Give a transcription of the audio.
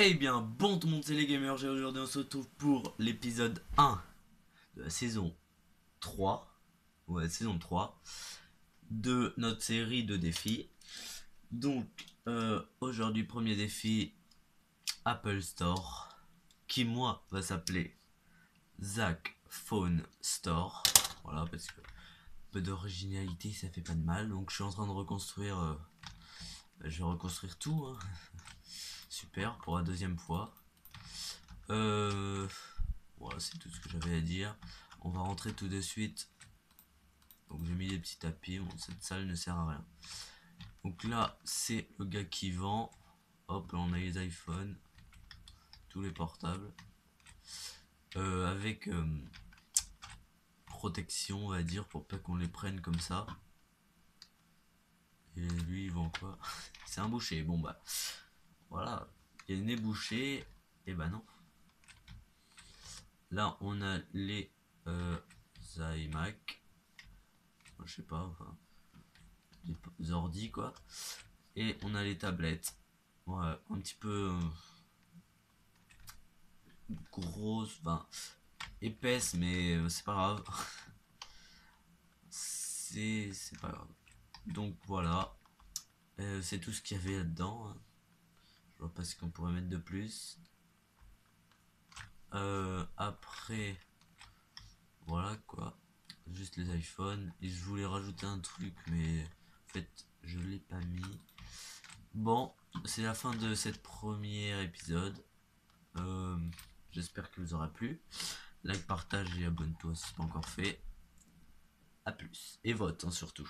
Eh bien, bon tout le monde, c'est les gamers. Et aujourd'hui, on se retrouve pour l'épisode 1 de la saison 3. Ouais, saison 3 de notre série de défis. Donc, euh, aujourd'hui, premier défi Apple Store qui, moi, va s'appeler Zach Phone Store. Voilà, parce que peu d'originalité, ça fait pas de mal. Donc, je suis en train de reconstruire. euh, je vais reconstruire tout. hein. Super pour la deuxième fois. Euh, voilà, c'est tout ce que j'avais à dire. On va rentrer tout de suite. Donc j'ai mis des petits tapis. Bon, cette salle ne sert à rien. Donc là, c'est le gars qui vend. Hop, on a les iPhones. Tous les portables. Euh, avec euh, protection, on va dire, pour pas qu'on les prenne comme ça. Et lui, il vend quoi? C'est un boucher. Bon, bah. Voilà. Il y le nez bouché. Et bah non. Là, on a les euh. Je sais pas. Les ordi, quoi. Et on a les tablettes. Ouais, un petit peu. euh, grosse. Enfin, épaisse, mais euh, c'est pas grave. c'est c'est pas grave. Donc voilà. Euh, c'est tout ce qu'il y avait là-dedans. hein. Je vois pas ce qu'on pourrait mettre de plus. Euh, après, voilà quoi. Juste les iPhones. Je voulais rajouter un truc, mais en fait, je l'ai pas mis. Bon, c'est la fin de cette premier épisode. Euh, J'espère que vous aura plu. Like, partage et abonne-toi si c'est pas encore fait. A plus. Et vote hein, surtout.